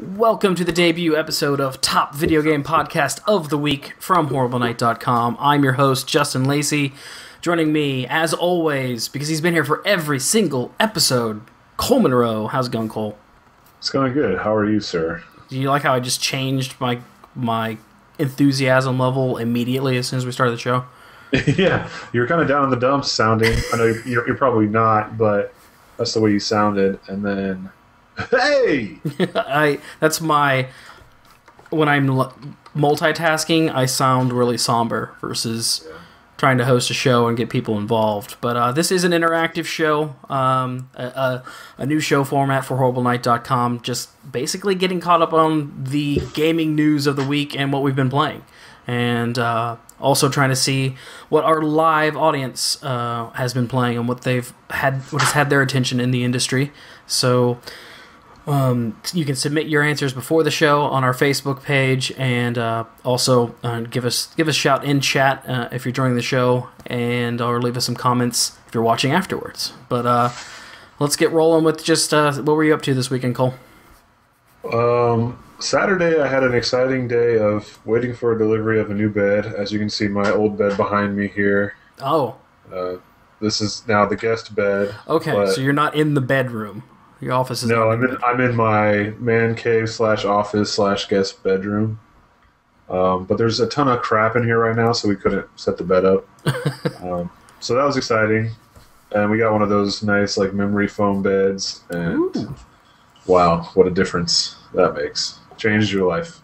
Welcome to the debut episode of Top Video Game Podcast of the Week from HorribleNight.com. I'm your host, Justin Lacey. Joining me, as always, because he's been here for every single episode, Cole Monroe. How's it going, Cole? It's going good. How are you, sir? Do you like how I just changed my my enthusiasm level immediately as soon as we started the show? yeah, you're kind of down in the dumps sounding. I know you're, you're probably not, but that's the way you sounded. And then, hey, I that's my when I'm multitasking, I sound really somber versus trying to host a show and get people involved. But uh, this is an interactive show, um, a, a, a new show format for HorribleNight.com. Just basically getting caught up on the gaming news of the week and what we've been playing, and uh, also trying to see what our live audience uh, has been playing and what they've had, what has had their attention in the industry. So. Um, you can submit your answers before the show on our Facebook page, and uh, also uh, give us give us a shout in chat uh, if you're joining the show, and or leave us some comments if you're watching afterwards. But uh, let's get rolling with just uh, what were you up to this weekend, Cole? um, Saturday I had an exciting day of waiting for a delivery of a new bed. As you can see, my old bed behind me here. Oh, Uh, this is now the guest bed. okay. so you're not in the bedroom. Your office is no, I'm in I'm in my man cave slash office slash guest bedroom. Um, but there's a ton of crap in here right now, so we couldn't set the bed up. um, so that was exciting, and we got one of those nice like memory foam beds, and Ooh. wow, what a difference that makes! Changed your life.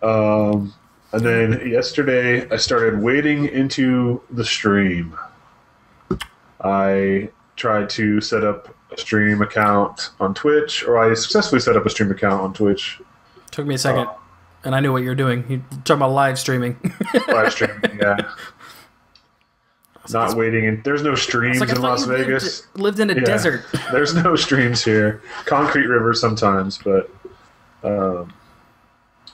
Um, and then yesterday, I started wading into the stream. I tried to set up stream account on Twitch, or I successfully set up a stream account on Twitch. Took me a second, and I knew what you were doing. You talking about live streaming? Live streaming, yeah. Not waiting, in, there's no streams like in Las you lived- Vegas. Lived, in a Yeah. desert. There's no streams here. Concrete rivers sometimes, but um,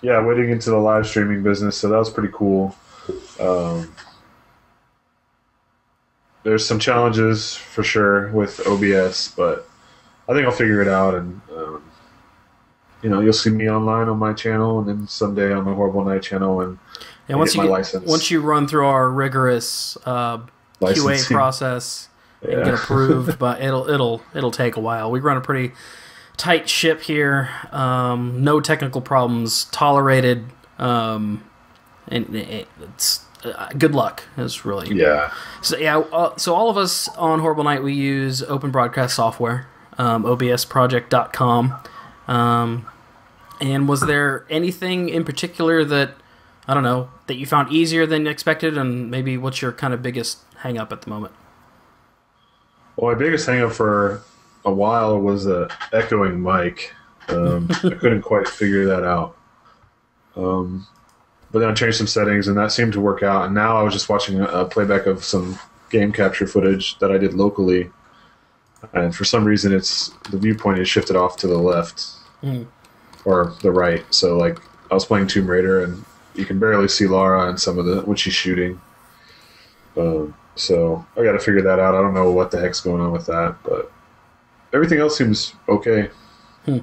yeah, waiting into the live streaming business, so that was pretty cool. Um, there's some challenges for sure with OBS, but I think I'll figure it out. And um, you know, you'll see me online on my channel, and then someday on the Horrible Night channel, and And once get you get- license. once you run through our rigorous uh, QA process and get approved, but it'll it'll it'll take a while. We run a pretty tight ship here. Um, no technical problems tolerated. Um, and it, it's uh, good luck. Is really yeah, so yeah. Uh, so all of us on Horrible Night we use open broadcast software, um, OBSproject.com. Um, and was there anything in particular that I don't know that you found easier than expected, and maybe what's your kind of biggest hang up at the moment? Well, my biggest hangup for a while was the echoing mic. Um, I couldn't quite figure that out. Um, but then I changed some settings, and that seemed to work out. And now I was just watching a, a playback of some game capture footage that I did locally, and for some reason, it's the viewpoint is shifted off to the left Mhm. or the right. So, like, I was playing Tomb Raider, and you can barely see Lara and some of the when she's shooting. Um, so I got to figure that out. I don't know what the heck's going on with that, but everything else seems okay. Hmm.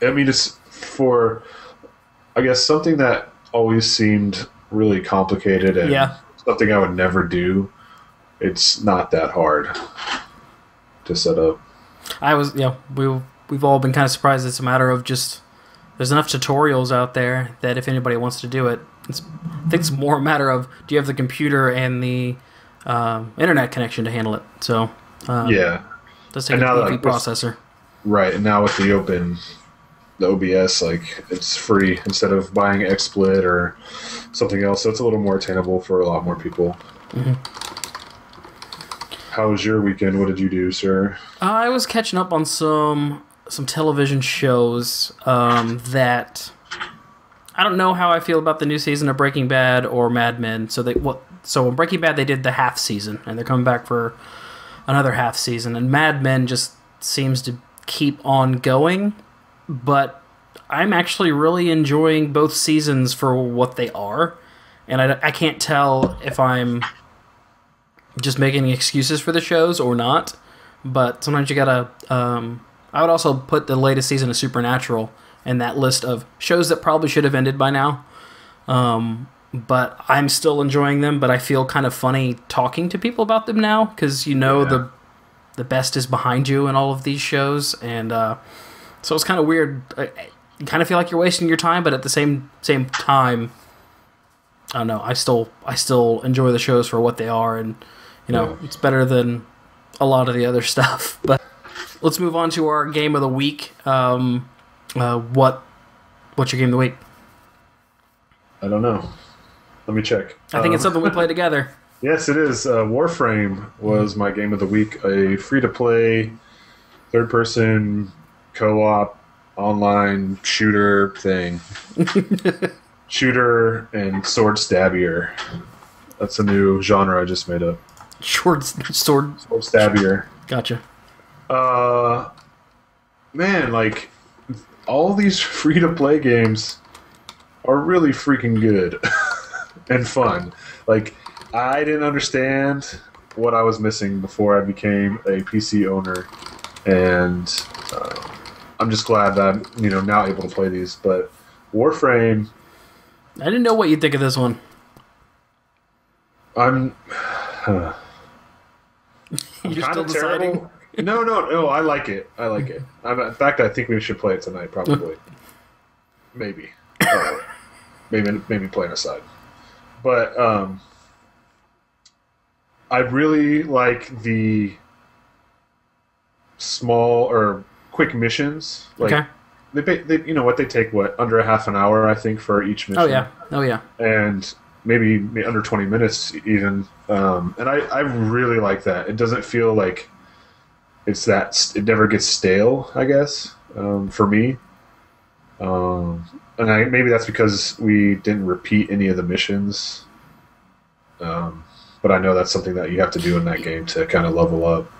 I mean, it's for, I guess, something that always seemed really complicated and Yeah. something I would never do. It's not that hard to set up. I was yeah we we've all been kind of surprised. It's a matter of just there's enough tutorials out there that if anybody wants to do it, it's, I think it's more a matter of do you have the computer and the um, internet connection to handle it. So um, yeah, does take And a now, processor. right. And now with the open, the OBS, like it's free instead of buying XSplit or something else. So it's a little more attainable for a lot more people. Mm-hmm. How was your weekend? What did you do, sir? I was catching up on some some television shows um, that I don't know how I feel about the new season of Breaking Bad or Mad Men. So they what? So in Breaking Bad they did the half season, and they're coming back for another half season. And Mad Men just seems to keep on going, but I'm actually really enjoying both seasons for what they are, and I, I can't tell if I'm just making excuses for the shows or not. But sometimes you gotta um, I would also put the latest season of Supernatural in that list of shows that probably should have ended by now. Um, but I'm still enjoying them. But I feel kind of funny talking to people about them now because you know Yeah. the the best is behind you in all of these shows, and uh, so it's kind of weird. I, you kind of feel like you're wasting your time, but at the same same time, I don't know. I still I still enjoy the shows for what they are, and you know Yeah. it's better than a lot of the other stuff. But let's move on to our game of the week. Um, uh, what what's your game of the week? I don't know. Let me check. I think it's Um, something we play together. Yes, it is. Uh, Warframe was my game of the week. A free to play, third person, co op, online shooter thing. shooter and sword stabbier. That's a new genre I just made up. Short sword. Sword stabbier. Gotcha. Uh, man, like all these free to play games are really freaking good and fun. Like I didn't understand what I was missing before I became a PC owner, and uh, I'm just glad that I'm you know now able to play these. But Warframe, I didn't know what you'd think of this one. I'm. You're still kinda deciding. no, no, no. I like it. I like it. I'm, in fact, I think we should play it tonight. Probably, maybe, Uh, maybe, maybe playing aside. But um, I really like the small or quick missions. Like Okay. they, they, you know what they take what under a half an hour, I think, for each mission Oh yeah. Oh yeah. and maybe may- under 20 minutes even um, and I, I really like that it doesn't feel like it's that it never gets stale i guess um, for me um, and I, maybe that's because we didn't repeat any of the missions um, but i know that's something that you have to do in that game to kind of level up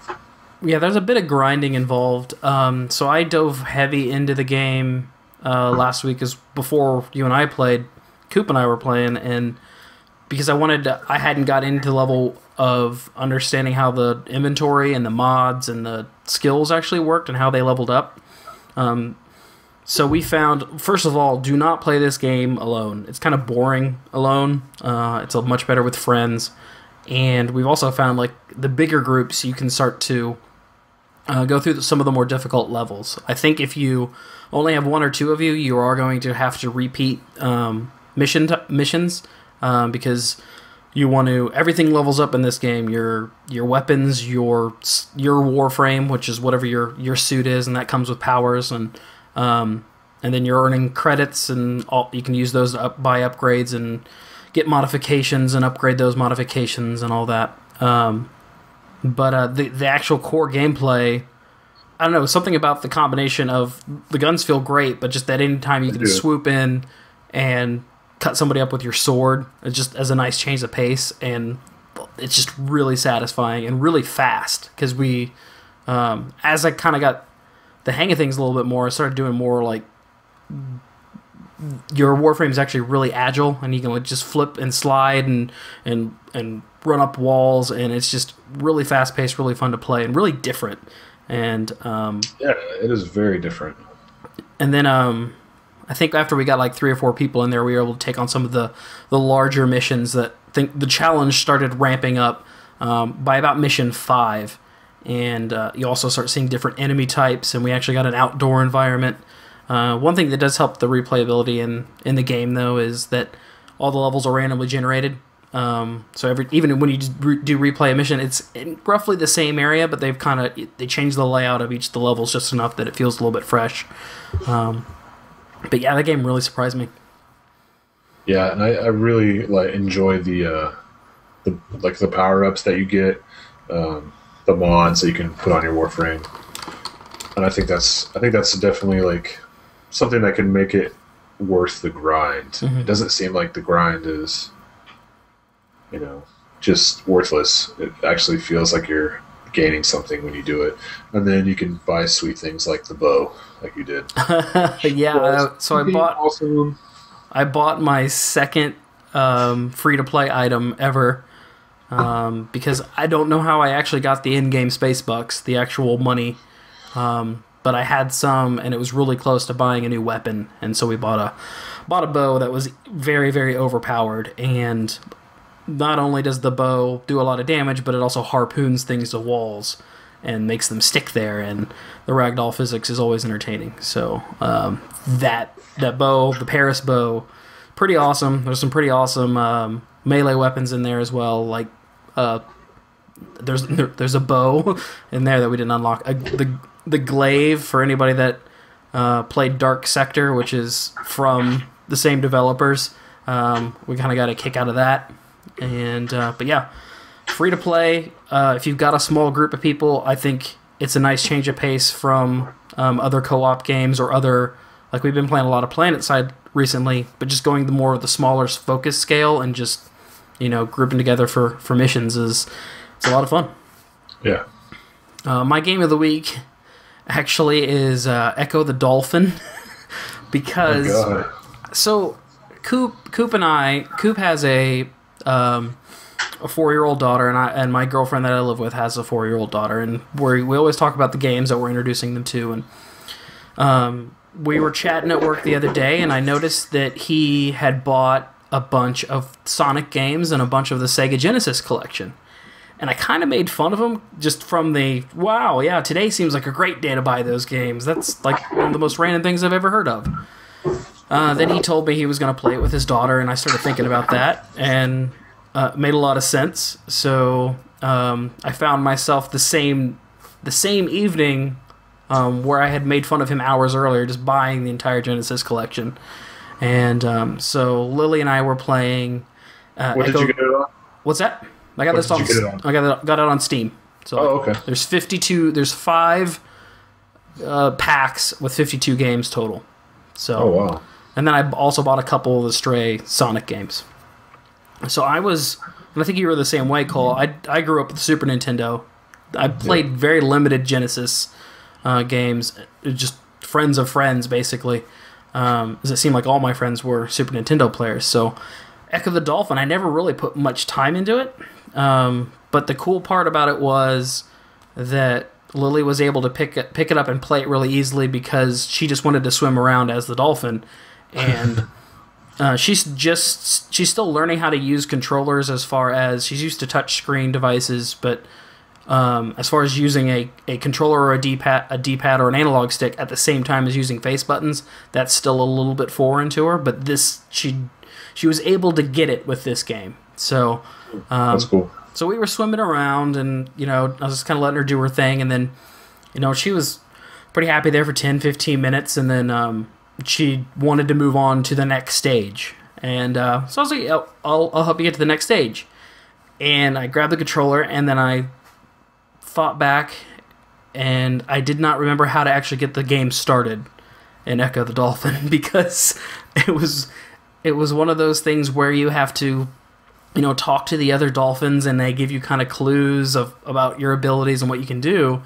Yeah, there's a bit of grinding involved. Um, so I dove heavy into the game uh, last week, as before you and I played. Coop and I were playing, and because I wanted, to, I hadn't got into the level of understanding how the inventory and the mods and the skills actually worked and how they leveled up. Um, so we found, first of all, do not play this game alone. It's kind of boring alone. Uh, it's much better with friends. And we've also found like the bigger groups you can start to uh, go through some of the more difficult levels. I think if you only have one or two of you, you are going to have to repeat um, mission missions um, because you want to. Everything levels up in this game. Your your weapons, your your warframe, which is whatever your your suit is, and that comes with powers and. Um, and then you're earning credits, and all, you can use those to up, buy upgrades and get modifications and upgrade those modifications and all that. Um, but uh, the the actual core gameplay, I don't know, something about the combination of the guns feel great, but just that anytime you can do. swoop in and cut somebody up with your sword, just as a nice change of pace, and it's just really satisfying and really fast because we, um, as I kind of got the hang of things a little bit more, I started doing more like your warframe is actually really agile and you can like just flip and slide and and and run up walls and it's just really fast paced really fun to play and really different and um yeah it is very different and then um I think after we got like three or four people in there, we were able to take on some of the the larger missions. That think the challenge started ramping up um, by about mission five, and uh, you also start seeing different enemy types. And we actually got an outdoor environment. Uh, one thing that does help the replayability in in the game though is that all the levels are randomly generated. Um, so every even when you re- do replay a mission, it's in roughly the same area, but they've kind of they changed the layout of each of the levels just enough that it feels a little bit fresh. Um, but yeah, that game really surprised me. Yeah, and I, I really like enjoy the uh, the like the power ups that you get, um, the mods that you can put on your warframe, and I think that's I think that's definitely like something that can make it worth the grind. It doesn't seem like the grind is, you know, just worthless. It actually feels like you're gaining something when you do it, and then you can buy sweet things like the bow, like you did. yeah, uh, so I bought awesome. I bought my second um, free to play item ever um, because I don't know how I actually got the in game space bucks, the actual money. Um, but I had some, and it was really close to buying a new weapon, and so we bought a bought a bow that was very very overpowered, and not only does the bow do a lot of damage, but it also harpoons things to walls and makes them stick there. And the ragdoll physics is always entertaining. So um, that that bow, the Paris bow, pretty awesome. There's some pretty awesome um, melee weapons in there as well. Like uh, there's there, there's a bow in there that we didn't unlock. Uh, the the glaive for anybody that uh, played Dark Sector, which is from the same developers. Um, we kind of got a kick out of that. And uh, but yeah, free to play. Uh, if you've got a small group of people, I think it's a nice change of pace from um, other co-op games or other like we've been playing a lot of PlanetSide recently, but just going the more of the smaller focus scale and just you know grouping together for for missions is it's a lot of fun. Yeah. Uh, my game of the week actually is uh, Ecco the Dolphin because Oh, so Coop Coop and I Coop has a um, a four year old daughter and I and my girlfriend that I live with has a four year old daughter and we we always talk about the games that we're introducing them to and um, we were chatting at work the other day and I noticed that he had bought a bunch of Sonic games and a bunch of the Sega Genesis collection. And I kind of made fun of him just from the wow, yeah, today seems like a great day to buy those games. That's like one of the most random things I've ever heard of. Uh, then he told me he was going to play it with his daughter, and I started thinking about that, and uh, made a lot of sense. So um, I found myself the same the same evening um, where I had made fun of him hours earlier, just buying the entire Genesis collection. And um, so Lily and I were playing. Uh, What did Echo- you get it on? What's that? I got What this on, you get it on? I got it, got it on Steam. So Oh, okay. there's 52. There's five uh, packs with 52 games total. So Oh wow. And then I also bought a couple of the Stray Sonic games. So I was, and I think you were the same way, Cole. I, I grew up with Super Nintendo. I played very limited Genesis uh, games, just friends of friends, basically. Um, as it seemed like all my friends were Super Nintendo players. So Ecco the Dolphin, I never really put much time into it. Um, but the cool part about it was that Lily was able to pick it, pick it up and play it really easily because she just wanted to swim around as the dolphin, and uh, she's just she's still learning how to use controllers as far as she's used to touch screen devices, but um, as far as using a, a controller or a D-pad, a D-pad or an analog stick at the same time as using face buttons, that's still a little bit foreign to her. But this she she was able to get it with this game. So um, That's cool. so we were swimming around, and you know, I was just kind of letting her do her thing, and then, you know, she was pretty happy there for 10, 15 minutes, and then um, she wanted to move on to the next stage, and uh, so I was like, "I'll, I'll, help you get to the next stage," and I grabbed the controller, and then I thought back, and I did not remember how to actually get the game started in Ecco the Dolphin because it was it was one of those things where you have to you know talk to the other dolphins and they give you kind of clues of about your abilities and what you can do.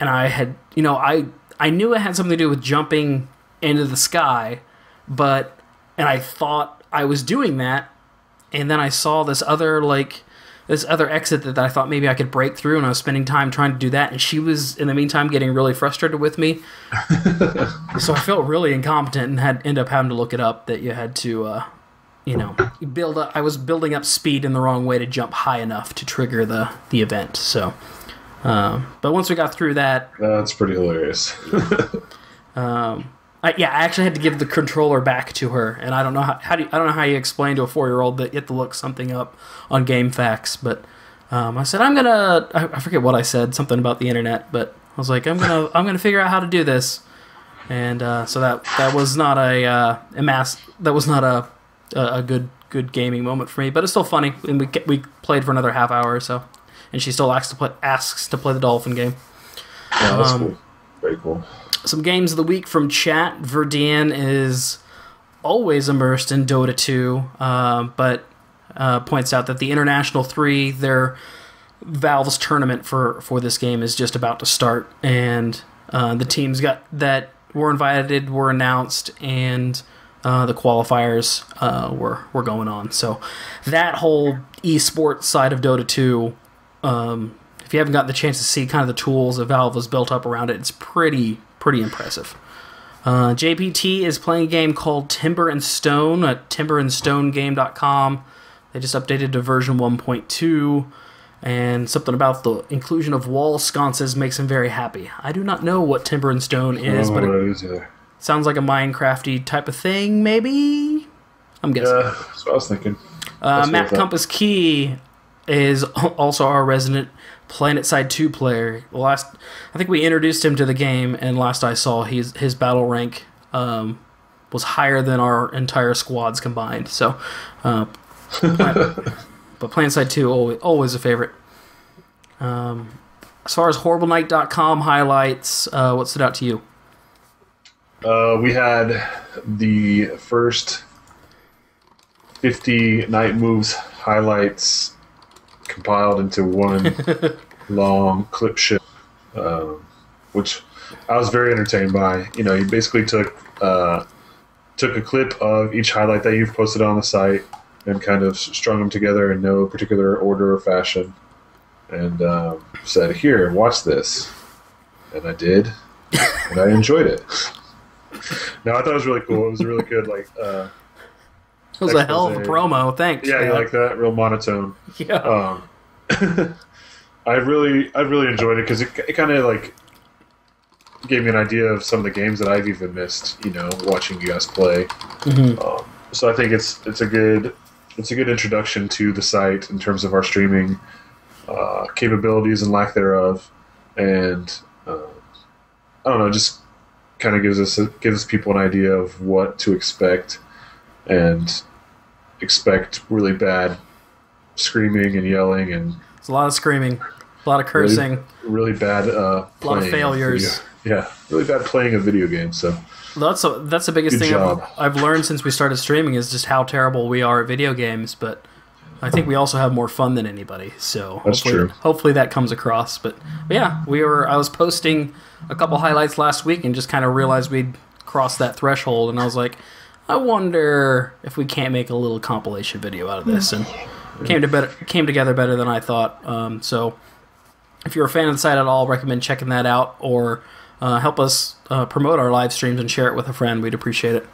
And i had you know i i knew it had something to do with jumping into the sky but and i thought i was doing that and then i saw this other like this other exit that I thought maybe I could break through, and I was spending time trying to do that. And she was, in the meantime, getting really frustrated with me. so I felt really incompetent and had end up having to look it up that you had to, uh, you know, build up. I was building up speed in the wrong way to jump high enough to trigger the the event. So, um, but once we got through that, That's pretty hilarious. I, yeah, I actually had to give the controller back to her, and I don't know how, how do you, I don't know how you explain to a four year old that you have to look something up on GameFAQs, but um, I said I'm gonna I, I forget what I said something about the internet, but I was like I'm gonna I'm gonna figure out how to do this, and uh, so that that was not a uh, a mass that was not a, a a good good gaming moment for me, but it's still funny, and we we played for another half hour or so, and she still asks to play asks to play the dolphin game. Yeah, that's Um, cool. Very cool. Some games of the week from chat. Verdan is always immersed in Dota 2, uh, but uh, points out that the International 3, their Valve's tournament for, for this game, is just about to start, and uh, the teams got that were invited were announced, and uh, the qualifiers uh, were were going on. So that whole esports side of Dota 2 um, if you haven't gotten the chance to see kind of the tools that Valve has built up around it, it's pretty pretty impressive. Uh, JPT is playing a game called Timber and Stone at timberandstonegame.com. They just updated to version 1.2, and something about the inclusion of wall sconces makes him very happy. I do not know what Timber and Stone is, but it what is it? sounds like a Minecrafty type of thing, maybe? I'm guessing. Yeah, that's what I was thinking. Uh, That's Matt what I thought. Compass Key is also our resident PlanetSide 2 player. Last, I think we introduced him to the game, and last I saw, his his battle rank um, was higher than our entire squads combined. So, uh, but PlanetSide 2 always, always a favorite. Um, as far as HorribleNight.com highlights, uh, what stood out to you? Uh, we had the first 50 night moves highlights compiled into one long clip show, um, which I was very entertained by. You know, you basically took uh, took a clip of each highlight that you've posted on the site and kind of strung them together in no particular order or fashion, and um, said, "Here, watch this," and I did, and I enjoyed it. No, I thought it was really cool. It was a really good, like, uh, It was a hell of a promo. Thanks. yeah, you like that, real monotone. Yeah. Um, I really, I really enjoyed it because it, it kind of like gave me an idea of some of the games that I've even missed. You know, watching you guys play. Mhm. Um, so I think it's it's a good it's a good introduction to the site in terms of our streaming uh, capabilities and lack thereof, and uh, I don't know, just kind of gives us gives people an idea of what to expect and expect really bad screaming and yelling and It's a lot of screaming, a lot of cursing. really bad uh, lot of failures. Yeah, really bad playing a video game. So That's a, that's the biggest Good thing I've. I've learned since we started streaming is just how terrible we are at video games. But I think we also have more fun than anybody. So That's hopefully, true. hopefully that comes across. But, but yeah, we were. I was posting a couple highlights last week and just kind of realized we'd crossed that threshold, and I was like, I wonder if we can't make a little compilation video out of this, and came to better came together better than I thought. Um, so if you're a fan of the site at all, recommend checking that out or uh, help us uh, promote our live streams and share it with a friend. We'd appreciate it.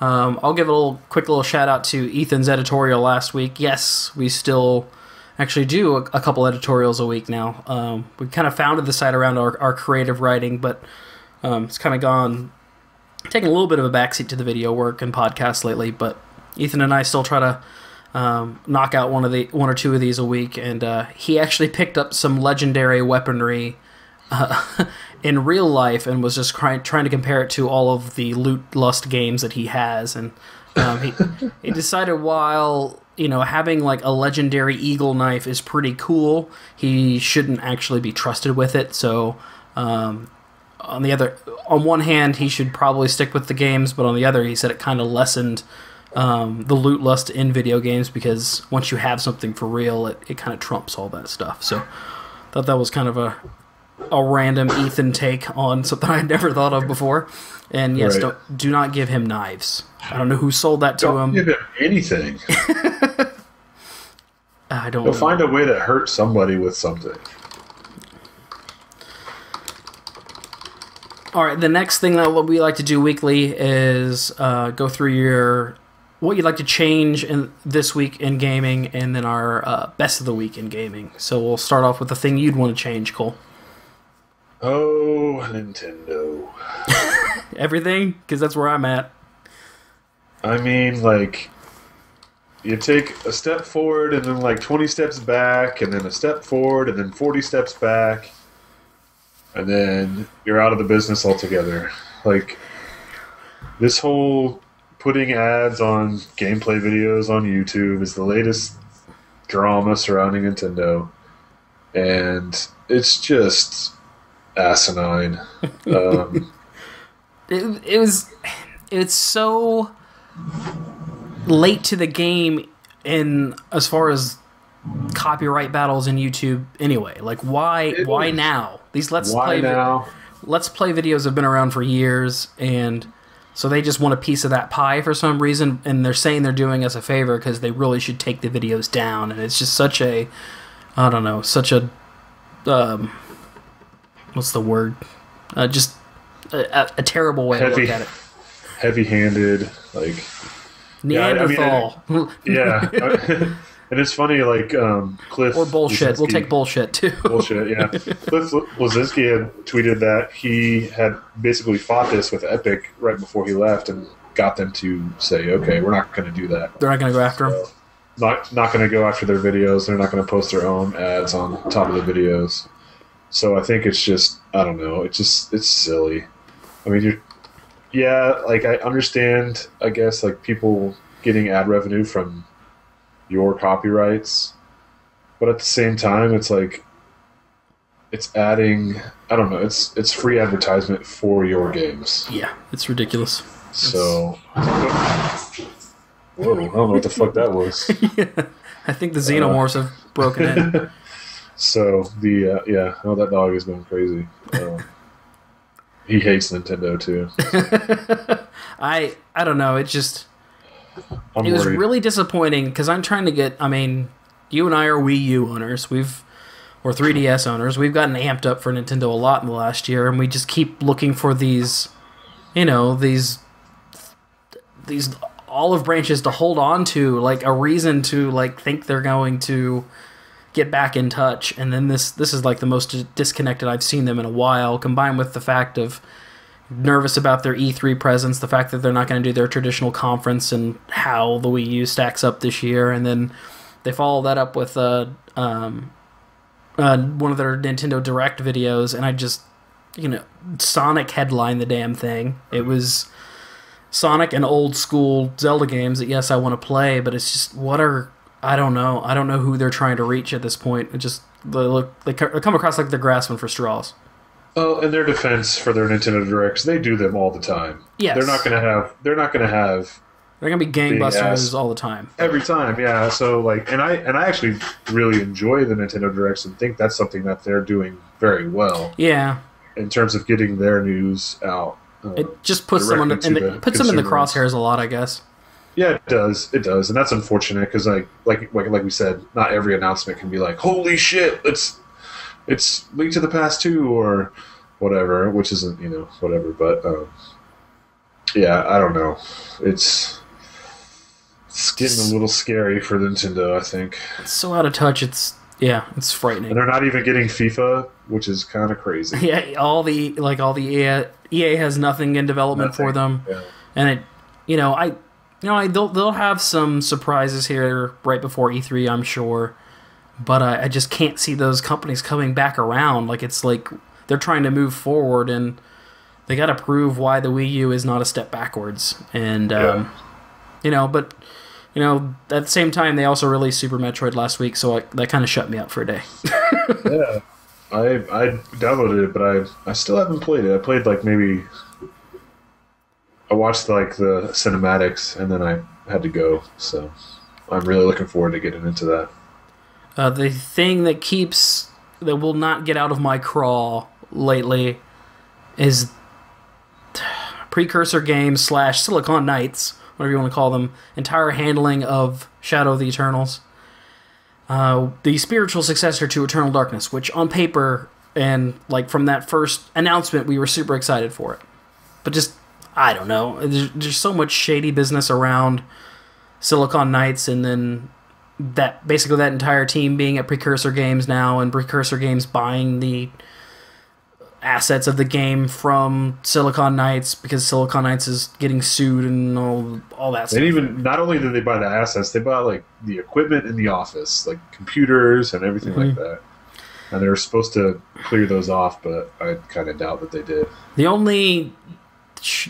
Um, I'll give a little quick little shout out to Ethan's editorial last week. Yes, we still actually do a, a couple editorials a week now. Um, we kind of founded the site around our, our creative writing, but um, it's kind of gone taking a little bit of a backseat to the video work and podcasts lately. But Ethan and I still try to um, knock out one of the one or two of these a week, and uh, he actually picked up some legendary weaponry uh, in real life and was just trying trying to compare it to all of the loot lust games that he has, and um, he he decided while you know having like a legendary eagle knife is pretty cool, he shouldn't actually be trusted with it. So. Um, on the other, on one hand, he should probably stick with the games, but on the other, he said it kind of lessened um, the loot lust in video games because once you have something for real, it, it kind of trumps all that stuff. So, thought that was kind of a a random Ethan take on something I'd never thought of before. And yes, Right. don't do not give him knives. I don't know who sold that to don't him. give him anything. I don't. He'll know. find a way to hurt somebody with something. All right, the next thing that what we like to do weekly is uh, go through your what you'd like to change in this week in gaming, and then our uh, best of the week in gaming. So we'll start off with the thing you'd want to change, Cole. Oh, Nintendo. Everything, because that's where I'm at. I mean, like, you take a step forward and then like 20 steps back, and then a step forward and then 40 steps back, and then you're out of the business altogether. Like, this whole putting ads on gameplay videos on YouTube is the latest drama surrounding Nintendo, and it's just asinine. Um, It, it was. It's so late to the game in as far as copyright battles in YouTube. Anyway, like why? Why now? These let's why play. now? let's play videos have been around for years and so they just want a piece of that pie for some reason and they're saying they're doing us a favor because they really should take the videos down and it's just such a i don't know such a um what's the word uh, just a, a terrible way Heavy. to look at it. heavy-handed, like Yeah, I- I mean, Neanderthal yeah. and it's funny, like um, Cliff or bullshit. We'll take bullshit too. bullshit. Yeah, Cliff Bleszinski had tweeted that he had basically fought this with Epic right before he left, and got them to say, "Okay, we're not going to do that. They're not going to go after him. Not not going to go after their videos. They're not going to post their own ads on top of the videos." So I think it's just I don't know. It's just it's silly. I mean, you're yeah, like I understand. I guess like people getting ad revenue from your copyrights, but at the same time, it's like it's adding. I don't know. It's it's free advertisement for your games. Yeah, it's ridiculous. So, whoa, I don't know what the fuck that was. I think the xenomorphs have broken in. So the uh, yeah, oh that dog is going crazy. Um, he hates Nintendo too. I I don't know. It just I'm it was worried. really disappointing because I'm trying to get. I mean, you and I are Wii U owners. We've or 3DS owners. We've gotten amped up for Nintendo a lot in the last year, and we just keep looking for these, you know, these these olive branches to hold on to, like a reason to like think they're going to get back in touch. And then this this is like the most disconnected I've seen them in a while, combined with the fact of nervous about their E3 presence, the fact that they're not going to do their traditional conference, and how the Wii U stacks up this year, and then they follow that up with uh, um, uh, one of their Nintendo Direct videos, and I just, you know, Sonic headline the damn thing. It was Sonic and old school Zelda games that yes, I want to play, but it's just what are I don't know. I don't know who they're trying to reach at this point. It just they look they come across like they're grasping for straws. Well, in their defense for their Nintendo Directs, they do them all the time. Yes. they're not going to have. They're not going to have They're gonna be gangbusters all the time. every time. Yeah. So like, and I and I actually really enjoy the Nintendo Directs and think that's something that they're doing very well Yeah, in terms of getting their news out. Uh, it just puts them on the, in the the puts them in the crosshairs a lot, I guess. Yeah, it does. It does, and that's unfortunate because, like, like, like, like we said, not every announcement can be like, "Holy shit, it's it's Link to the Past two or whatever," which isn't, you know, whatever. But um, yeah, I don't know. It's it's getting a little scary for Nintendo, I think, It's so out of touch. It's yeah, it's frightening. and they're not even getting FIFA, which is kind of crazy. Yeah, all the like all the EA, EA has nothing in development for them, Yeah. and it, you know, I, you know, I they'll they'll have some surprises here right before E3, I'm sure, but I, I just can't see those companies coming back around. Like it's like they're trying to move forward and they got to prove why the Wii U is not a step backwards, and um, you know, but. You know, at the same time, they also released Super Metroid last week, so I, that kind of shut me up for a day. yeah. I I downloaded it, but I I still haven't played it. I played like maybe I watched like the cinematics and then I had to go. So I'm really looking forward to getting into that. Uh, the thing that keeps that will not get out of my crawl lately is precursor games slash Silicon Knights, whatever you want to call them, entire handling of Shadow of the Eternals, uh, the spiritual successor to Eternal Darkness, which on paper and like from that first announcement we were super excited for it, but just I don't know, there's, there's so much shady business around Silicon Knights, and then that basically that entire team being at Precursor Games now, and Precursor Games buying the assets of the game from Silicon Knights because Silicon Knights is getting sued and all all that They stuff. even not only did they buy the assets, they bought like the equipment in the office, like computers and everything like mm-hmm. that. And they were supposed to clear those off, but I kind of doubt that they did. The only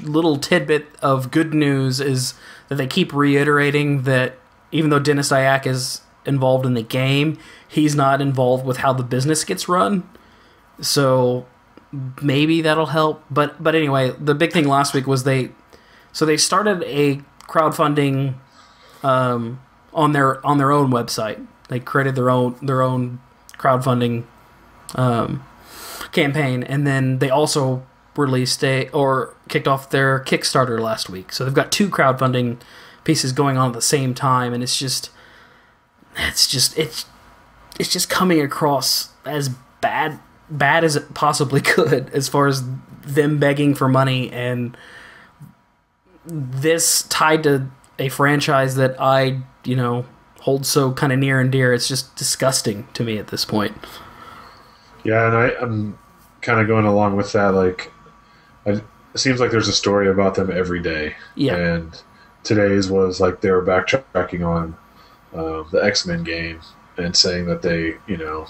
little tidbit of good news is that they keep reiterating that even though Denis Dyack is involved in the game, he's not involved with how the business gets run. So maybe that'll help. But but anyway, the big thing last week was they so they started a crowdfunding um, on their on their own website. They created their own their own crowdfunding um, campaign, and then they also released a or kicked off their Kickstarter last week. So they've got two crowdfunding pieces going on at the same time, and it's just it's just it's it's just coming across as bad bad as it possibly could as far as them begging for money and this tied to a franchise that I, you know, hold so kind of near and dear. It's just disgusting to me at this point. Yeah, and I, I'm kind of going along with that. Like, I, it seems like there's a story about them every day. Yeah. And today's was like they were backtracking on uh, the X Men game and saying that they, you know,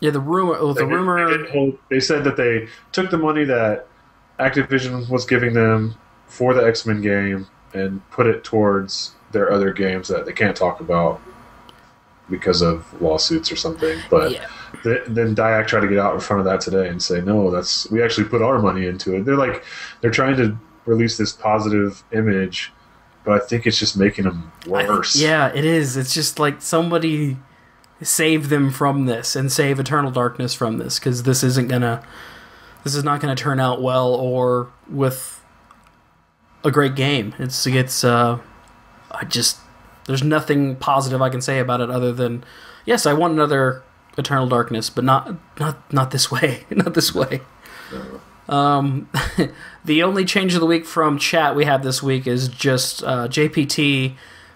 Yeah, the rumor. Well, the they, rumor. They, hold- they said that they took the money that Activision was giving them for the X Men game and put it towards their other games that they can't talk about because of lawsuits or something. But Yeah. th- then Dyack tried to get out in front of that today and say, "No, that's we actually put our money into it." They're like they're trying to release this positive image, but I think it's just making them worse. yeah, it is. It's just like somebody save them from this and save Eternal Darkness from this because this isn't gonna. This is not gonna turn out well or with a great game. It's it's. uh I just there's nothing positive I can say about it other than yes, I want another Eternal Darkness, but not not not this way. not this way. Um, the only change of the week from chat we have this week is just uh, JPT,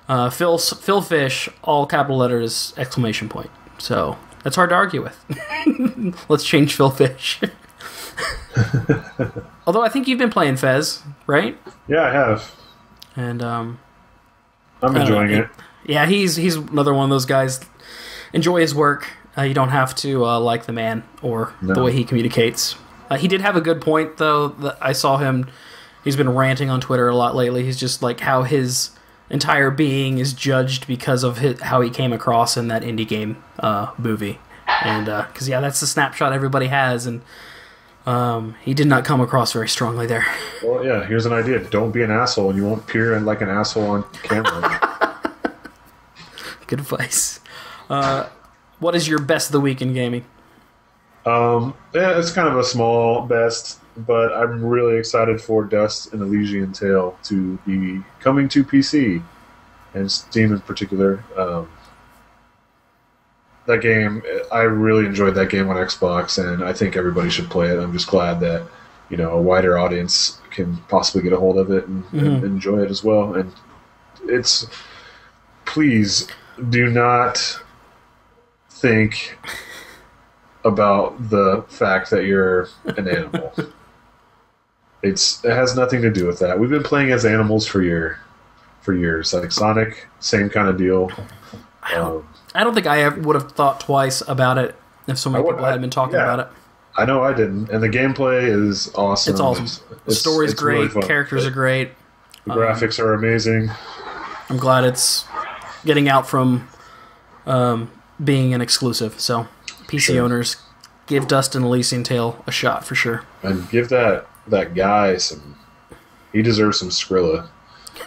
uh, Phil Phil Fish, all capital letters exclamation point. So that's hard to argue with. Let's change Phil Fish. Although I think you've been playing Fez, right? yeah, I have. And um, I'm enjoying know. it. yeah, he's he's another one of those guys. Enjoy his work. Uh, you don't have to uh, like the man or the way he communicates. Uh, he did have a good point though. I saw him. He's been ranting on Twitter a lot lately. He's just like how his entire being is judged because of his, how he came across in that indie game uh, movie. And because yeah, that's the snapshot everybody has, and um, he did not come across very strongly there. Well, yeah. Here's an idea: don't be an asshole, and you won't appear like an asshole on camera. Good advice. Uh, what is your best of the week in gaming? Um, yeah, it's kind of a small best, but I'm really excited for Dust: An Elysian Tail to be coming to PC and Steam in particular. Um, that game, I really enjoyed that game on Xbox, and I think everybody should play it. I'm just glad that you know a wider audience can possibly get a hold of it and, and enjoy it as well. And it's please do not think about the fact that you're an animal. it's it has nothing to do with that. We've been playing as animals for year for years. Like Sonic, same kind of deal. I don't, um, I don't think I ever would have thought twice about it if so many would- people had been talking yeah. about it. I know I didn't, and the gameplay is awesome. It's awesome. The story's it's great. fun. characters are great. The graphics are amazing. I'm glad it's getting out from um, being an exclusive. So, PC Sure. owners, give Dust: An Elysian Tail a shot for sure. and give that that guy some. He deserves some Skrilla.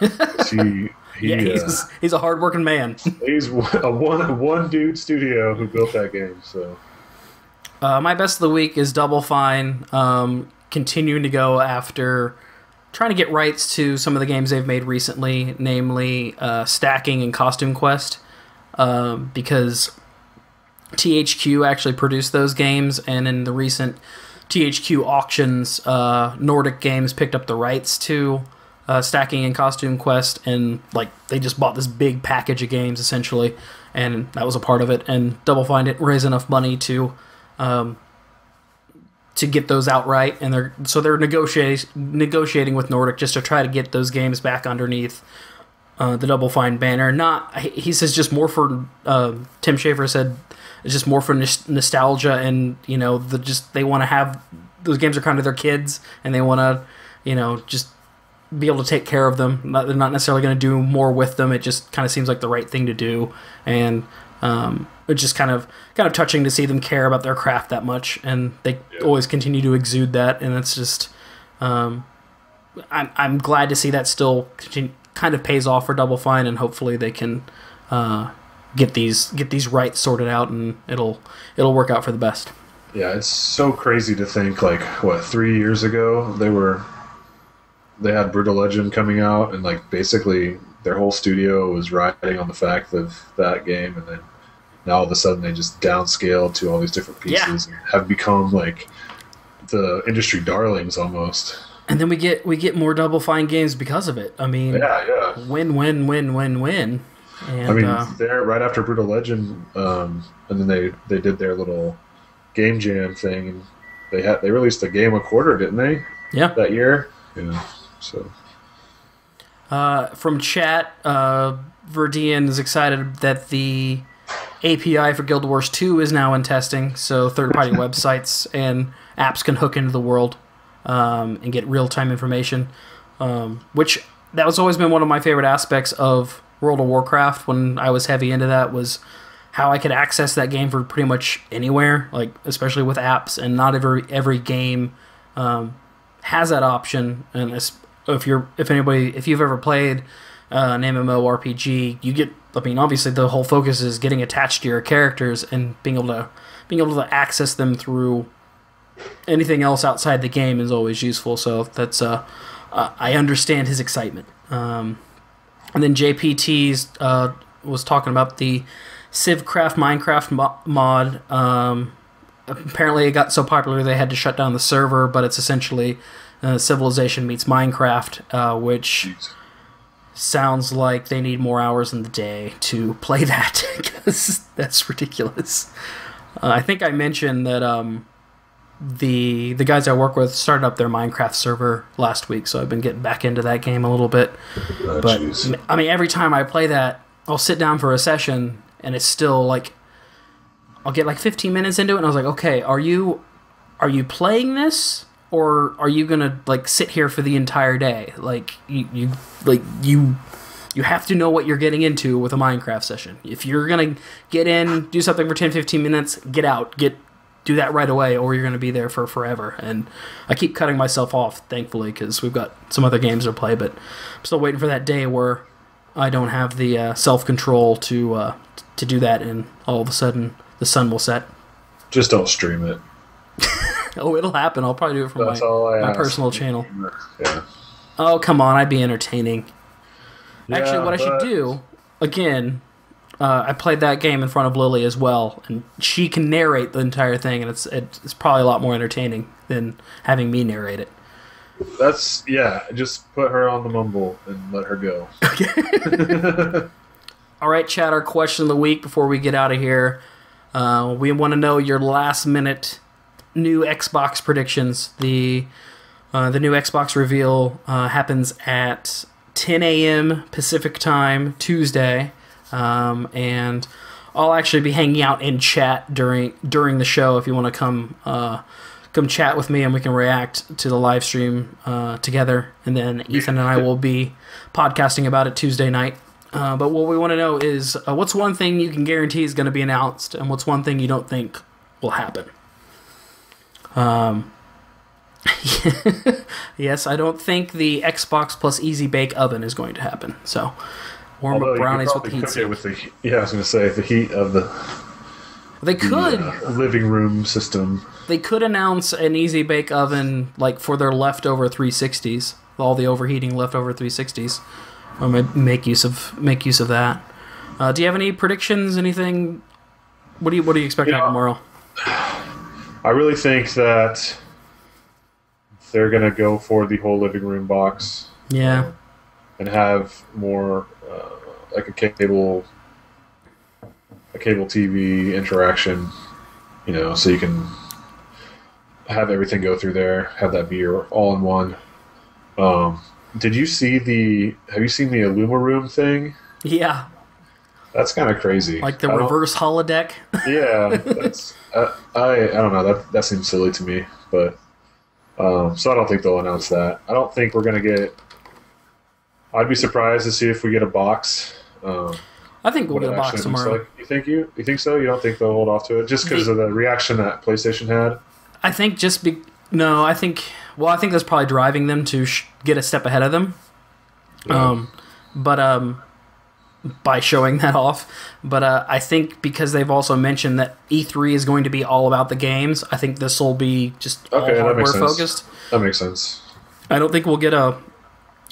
he, he, Yeah, uh, he's he's a hardworking man. he's a one one dude studio who built that game. So Uh, my best of the week is Double Fine, um, continuing to go after trying to get rights to some of the games they've made recently, namely uh, Stacking and Costume Quest, um, because THQ actually produced those games, and in the recent THQ auctions, uh, Nordic Games picked up the rights to uh, Stacking and Costume Quest, and like they just bought this big package of games essentially, and that was a part of it. And Double Fine didn't raise enough money to um, to get those outright, and they're so they're negotiating negotiating with Nordic just to try to get those games back underneath uh, the Double Fine banner. Not he he says just more for uh, Tim Schafer said it's just more for nos- nostalgia, and you know the just they want to have those games are kind of their kids, and they want to you know just be able to take care of them. Not, they're not necessarily going to do more with them. It just kind of seems like the right thing to do, and um, it's just kind of kind of touching to see them care about their craft that much, and they always continue to exude that, and it's just. Um, I'm I'm glad to see that still continue, kind of pays off for Double Fine, and hopefully they can uh, get these get these rights sorted out, and it'll it'll work out for the best. yeah, it's so crazy to think like what three years ago they were they had Brutal Legend coming out, and like basically their whole studio was riding on the fact of that game, and then now all of a sudden they just downscale to all these different Yeah. pieces and have become like the industry darlings almost. And then we get we get more Double Fine games because of it. I mean, Yeah, yeah. win, win, win, win, win. And I mean, uh, they're right after Brutal Legend, um, and then they they did their little game jam thing, and they had they released a game a quarter, didn't they? yeah. That year. Yeah. So Uh, from chat, uh, Verdian is excited that the API for Guild Wars 2 is now in testing, so third party websites and apps can hook into the world um, and get real time information. Um, which that was always been one of my favorite aspects of World of Warcraft when I was heavy into that was how I could access that game for pretty much anywhere, like especially with apps, and not every every game um, has that option. And if you're if anybody if you've ever played uh, an MMORPG, you get. I mean, obviously the whole focus is getting attached to your characters and being able to being able to access them through anything else outside the game is always useful. So that's uh, uh I understand his excitement. Um, and then JPT's uh, was talking about the Civcraft Minecraft mo- mod. Um, apparently, it got so popular they had to shut down the server, but it's essentially uh, Civilization meets Minecraft, uh, which sounds like they need more hours in the day to play that because that's ridiculous. Uh, I think I mentioned that um, the the guys I work with started up their Minecraft server last week, so I've been getting back into that game a little bit. uh, But jeez. I mean, every time I play that, I'll sit down for a session, and it's still like I'll get like 15 minutes into it, and I was like, okay, are you are you playing this, or are you gonna like sit here for the entire day? Like you, you like you you have to know what you're getting into with a Minecraft session. If you're gonna get in, do something for 10, 15 minutes, get out, get do that right away, or you're gonna be there for forever. And I keep cutting myself off, thankfully, because we've got some other games to play. But I'm still waiting for that day where I don't have the uh, self control to uh, to do that, and all of a sudden the sun will set. just don't stream it. Oh, it'll happen. I'll probably do it from That's my, my personal channel. Yeah. Oh, come on, I'd be entertaining. Actually, Yeah, what I should do, again, uh, I played that game in front of Lily as well, and she can narrate the entire thing, and it's it's probably a lot more entertaining than having me narrate it. That's yeah. Just put her on the mumble and let her go. All right, chat. Our question of the week before we get out of here. Uh, we want to know your last minute new Xbox predictions. The uh, the new Xbox reveal uh, happens at 10 a.m. Pacific time Tuesday, um, and I'll actually be hanging out in chat during during the show. If you want to come uh, come chat with me, and we can react to the live stream uh, together. And then Ethan and I will be podcasting about it Tuesday night. Uh, but what we want to know is uh, what's one thing you can guarantee is going to be announced, and what's one thing you don't think will happen. Um, yes, I don't think the Xbox plus Easy Bake Oven is going to happen. So, warm Although up brownies with cook with the yeah. I was gonna say the heat of the They could uh, living room system. they could announce an Easy Bake Oven like for their leftover 360s, all the overheating leftover 360s, or ma- make use of make use of that. Uh, do you have any predictions? Anything? What do you What do you expect to tomorrow? I really think that they're gonna go for the whole living room box Yeah, and have more uh, like a cable a cable TV interaction. You know, so you can have everything go through there. Have that be all in one. Um, did you see the? Have you seen the IllumiRoom thing? yeah, That's kind of crazy. like the I reverse holodeck. yeah, that's uh, I I don't know that that seems silly to me, but um, so I don't think they'll announce that. I don't think we're gonna get. I'd be surprised to see if we get a box. Um, I think we'll get a box tomorrow. like. You think you you think so? You don't think they'll hold off to it just because of the reaction that PlayStation had? I think just be no. I think well, I think that's probably driving them to sh- get a step ahead of them. Um, but um, by showing that off, but uh, I think because they've also mentioned that E3 is going to be all about the games. I think this will be just all Okay, that hardware focused. That makes sense. I don't think we'll get a.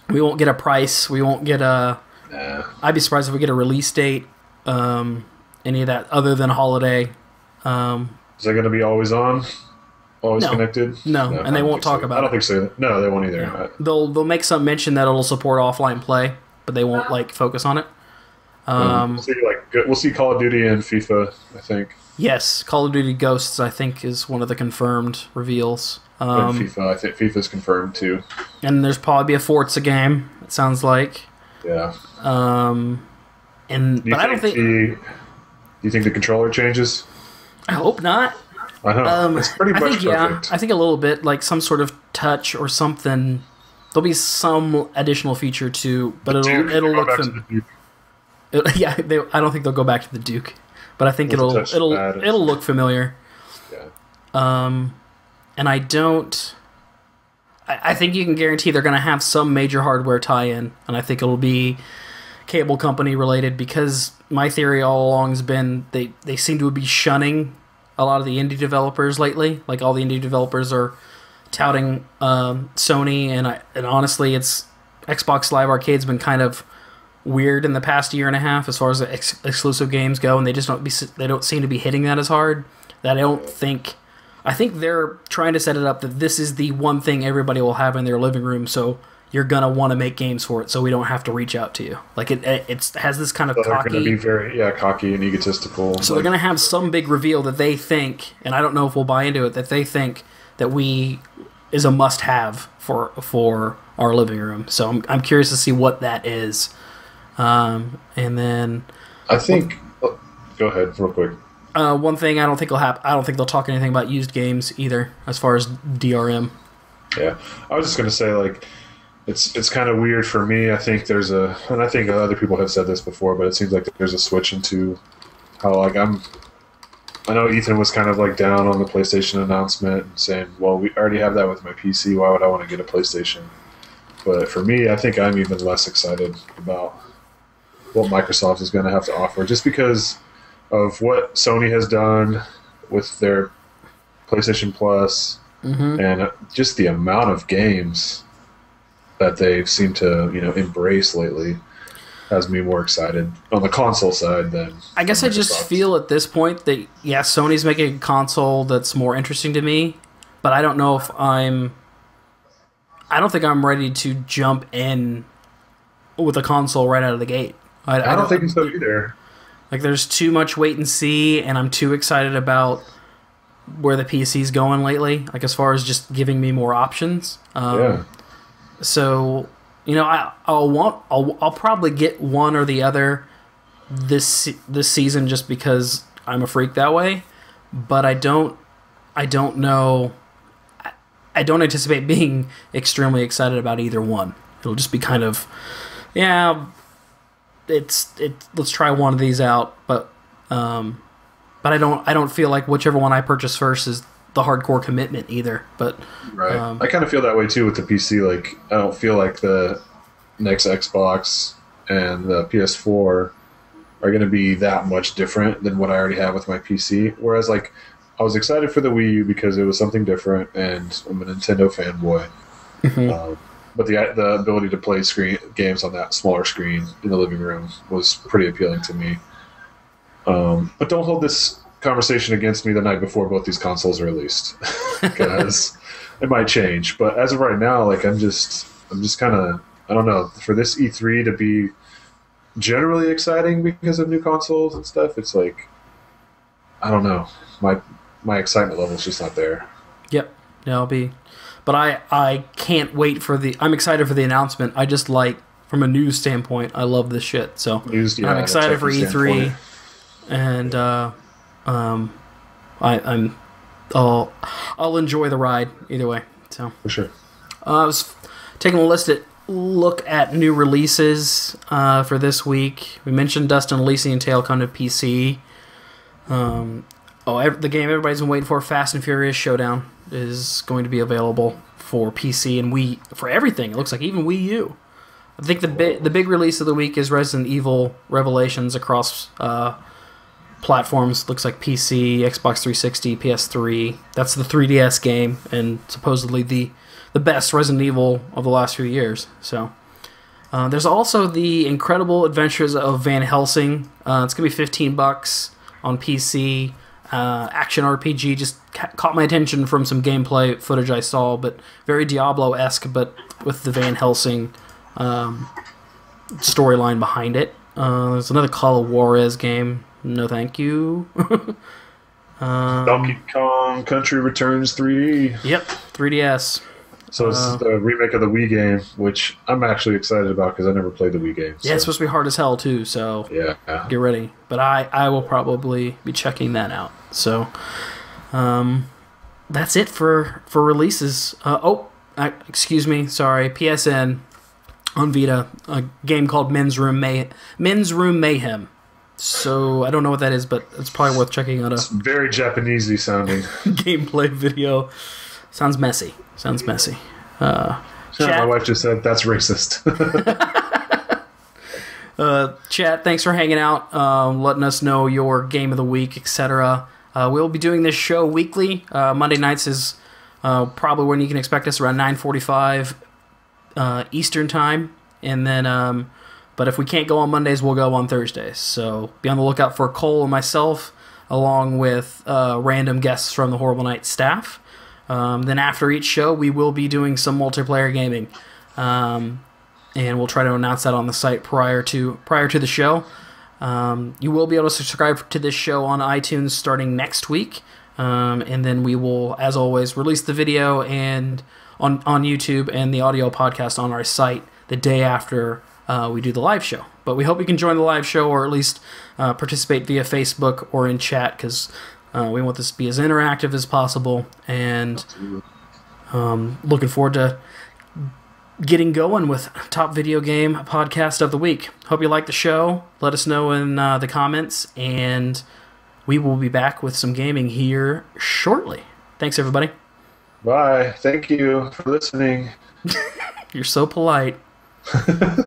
We won't get a price. We won't get a. Nah. I'd be surprised if we get a release date. Um, any of that other than holiday. Um, Is that gonna be always on? always No. connected? No, and they won't talk so. about I don't think so. No, they won't either. I- They'll they'll make some mention that it'll support offline play, but they won't like focus on it. Um, we'll see like we'll see Call of Duty and FIFA. I think yes, Call of Duty Ghosts I think is one of the confirmed reveals. and Um, FIFA. I think FIFA's confirmed too. and there's probably be a Forza game. It sounds like. Yeah. Um, and Do but I don't think. the, Do you think the controller changes? I hope not. I know Um, it's pretty I much think yeah. I think a little bit like some sort of touch or something. There'll be some additional feature too, but it'll Duke, it'll look fam- it- yeah. They, I don't think they'll go back to the Duke, but I think With it'll it'll it'll look familiar. Yeah. Um, and I don't. I, think you can guarantee they're going to have some major hardware tie-in, and I think it'll be cable company related because my theory all along has been they they seem to be shunning a lot of the indie developers lately. Like all the indie developers are touting um, Sony, and I and honestly, it's Xbox Live Arcade's been kind of weird in the past year and a half as far as ex- exclusive games go, and they just don't be they don't seem to be hitting that as hard. That I don't think. I think they're trying to set it up that this is the one thing everybody will have in their living room, so you're gonna want to make games for it, so we don't have to reach out to you. Like it, it it's, has this kind of So they're cocky. be very yeah cocky and egotistical. So they're going to have some big reveal that they think, and I don't know if we'll buy into it, that they think that we is a must-have for for our living room. So I'm I'm curious to see what that is. Um, and then I think. oh, go ahead, real quick. Uh, one thing I don't think will happen. I don't think they'll talk anything about used games either, as far as DRM. Yeah, I was just gonna say like, it's it's kind of weird for me. I think there's a, and I think other people have said this before, but it seems like there's a switch into how like I'm. I know Ethan was kind of like down on the PlayStation announcement and saying, "Well, we already have that with my PC. Why would I want to get a PlayStation?" But for me, I think I'm even less excited about what Microsoft is going to have to offer, just because of what Sony has done with their PlayStation Plus Mm-hmm. and just the amount of games that they seem to you know embrace lately has me more excited on the console side than I guess I just feel at this point that yeah, Sony's making a console that's more interesting to me, but I don't know if I'm. I don't think I'm ready to jump in with a console right out of the gate. I, I don't think so either. Like there's too much wait and see, and I'm too excited about where the PC's going lately. Like as far as just giving me more options. Um, yeah, so you know, I I'll want I'll I'll probably get one or the other this this season just because I'm a freak that way. But I don't I don't know. I, I don't anticipate being extremely excited about either one. It'll just be kind of yeah. It's it. Let's try one of these out, but um, but I don't I don't feel like whichever one I purchase first is the hardcore commitment either. But right. um, I kind of feel that way too with the PC. Like I don't feel like the next Xbox and the PS4 are going to be that much different than what I already have with my PC. Whereas like I was excited for the Wii U because it was something different, and I'm a Nintendo fanboy. Um, but the the ability to play screen games on that smaller screen in the living room was pretty appealing to me. Um, but don't hold this conversation against me the night before both these consoles are released, because it might change. But as of right now, like I'm just I'm just kind of I don't know for this E3 to be generally exciting because of new consoles and stuff. It's like I don't know my my excitement level's just not there. Yep. Yeah, I'll be. But I I can't wait for the. I'm excited for the announcement. I just like from a news standpoint. I love this shit. So Used, yeah, I'm excited for E3, standpoint. and uh, um, I, I'm I'll I'll enjoy the ride either way. So for sure. uh, I was taking a list at look at new releases uh, for this week. We mentioned Dust: An Elysian Tail come to PC. Um, oh, the game everybody's been waiting for, Fast and Furious Showdown, is going to be available for PC and Wii for everything. It looks like even Wii U. I think the big the big release of the week is Resident Evil Revelations across uh, platforms. Looks like PC, Xbox 360, PS3. That's the 3DS game, and supposedly the the best Resident Evil of the last few years. So. Uh, there's also the Incredible Adventures of Van Helsing. Uh, it's gonna be 15 bucks on PC. Uh, action RPG. Just ca- caught my attention from some gameplay footage I saw, but very Diablo esque, but with the Van Helsing um, storyline behind it. Uh, there's another Call of Juarez game. No, thank you. Donkey Kong Country Returns 3D. yep, 3DS. So it's Uh, the remake of the Wii game, which I'm actually excited about because I never played the Wii game. Yeah, it's supposed to be hard as hell too. So yeah, get ready. But I, I will probably be checking that out. So, um, that's it for for releases. Uh, oh, uh, excuse me, sorry. PSN on Vita, a game called Men's Room May Men's Room Mayhem. So I don't know what that is, but it's probably worth checking out a Very Japanesey sounding. gameplay video. Sounds messy. Sounds messy. Uh, My wife just said that's racist. Uh, chat, thanks for hanging out, um, letting us know your game of the week, etc. Uh, we'll be doing this show weekly. Uh, Monday nights is uh, probably when you can expect us around 9:45 uh, Eastern time, and then. Um, but if we can't go on Mondays, we'll go on Thursdays. So be on the lookout for Cole and myself, along with uh, random guests from the Horrible Night staff. Um, then after each show, we will be doing some multiplayer gaming. Um, and we'll try to announce that on the site prior to prior to the show. Um, you will be able to subscribe to this show on iTunes starting next week, um, and then we will, as always, release the video and on on YouTube and the audio podcast on our site the day after uh, we do the live show. But we hope you can join the live show or at least uh, participate via Facebook or in chat because uh, we want this to be as interactive as possible. And um, looking forward to getting going with top video game podcast of the week. Hope you like the show. Let us know in uh, the comments, and we will be back with some gaming here shortly. Thanks, everybody. Bye. Thank you for listening. You're so polite.